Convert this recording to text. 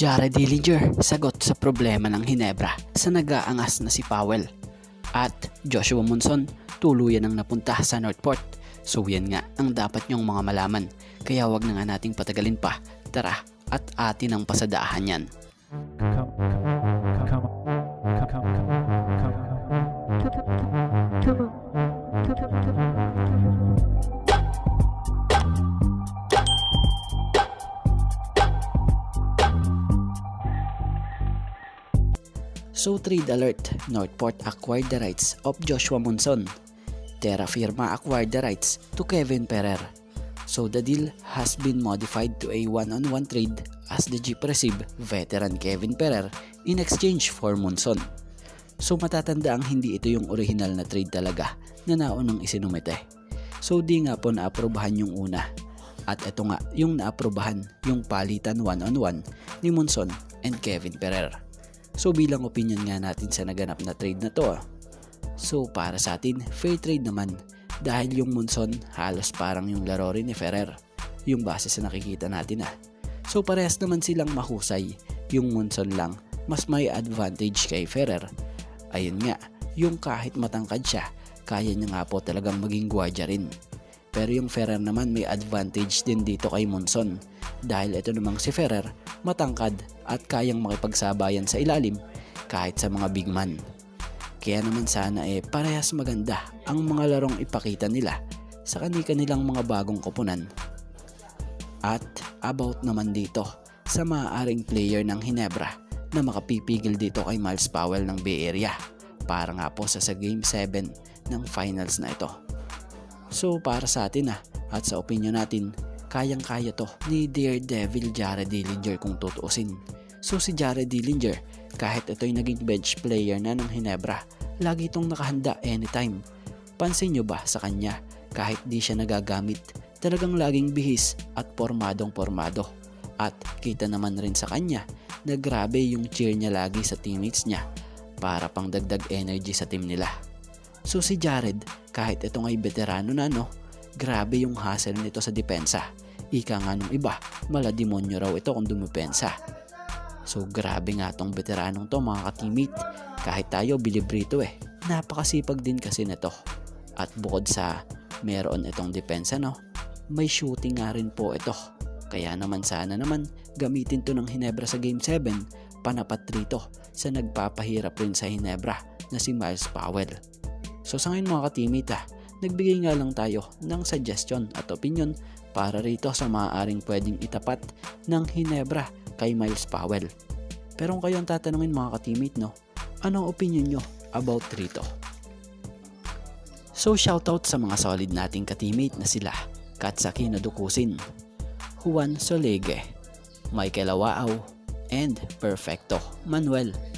Jared Dillinger sagot sa problema ng Hinebra sa nag-aangas na si Powell. At Joshua Monson tuluyan ang napunta sa Northport. So yan nga ang dapat nyong mga malaman. Kaya wag na nga nating patagalin pa. Tara at atin ang pasadahan yan. Come, So trade alert, Northport acquired the rights of Joshua Monson. Terra Firma acquired the rights to Kevin Perer. So the deal has been modified to a one-on-one trade as the Jeep received veteran Kevin Perer in exchange for Monson. So matatanda ang hindi ito yung original na trade talaga na naunang isinumite. So di nga po naaprobahan yung una. At ito nga yung naaprobahan yung palitan one-on-one ni Monson and Kevin Perer. So bilang opinion nga natin sa naganap na trade na to ah. So para sa atin, fair trade naman dahil yung Monson halos parang yung laro rin ni Ferrer. Yung base sa nakikita natin ah. So parehas naman silang mahusay. Yung Monson lang mas may advantage kay Ferrer. Ayun nga, yung kahit matangkad siya, kaya niya nga po talagang maging gwardiya rin. Pero yung Ferrer naman may advantage din dito kay Monson dahil ito namang si Ferrer matangkad at kayang makipagsabayan sa ilalim kahit sa mga big man. Kaya naman sana eh parehas maganda ang mga larong ipakita nila sa kanilang mga bagong koponan. At about naman dito sa maaaring player ng Hinebra na makapipigil dito kay Miles Powell ng Bay Area para nga po sa, sa Game 7 ng finals na ito. So para sa atin ah, at sa opinion natin, kayang-kaya to ni Daredevil Jared Dillinger kung tutuusin. So si Jared Dillinger, kahit ito'y naging bench player na ng Hinebra, lagi itong nakahanda anytime. Pansin nyo ba sa kanya, kahit di siya nagagamit, talagang laging bihis at pormadong pormado. At kita naman rin sa kanya na grabe yung cheer niya lagi sa teammates niya para pang dagdag energy sa team nila. So si Jared, kahit ito nga'y veterano na no, grabe yung hustle nito sa depensa. Ika nga nung iba, mala demonyo raw ito kung dumipensa. So grabe nga tong veteranong to mga ka-teammate. Kahit tayo bilibrito eh, napakasipag din kasi nito. At bukod sa meron itong depensa no, may shooting nga rin po ito. Kaya naman sana naman gamitin to ng Hinebra sa Game 7 panapat rito sa nagpapahirap rin sa Hinebra na si Miles Powell. So sa ngayon mga ka-teammate ah, nagbigay nga lang tayo ng suggestion at opinion para rito sa maaaring pwedeng itapat ng Hinebra kay Miles Powell. Pero kung kayo ang tatanungin mga ka-teammate no, anong opinion nyo about rito? So shoutout sa mga solid nating ka-teammate na sila Katsaki Dukusin, Juan Solege, Michael Awao, and Perfecto Manuel.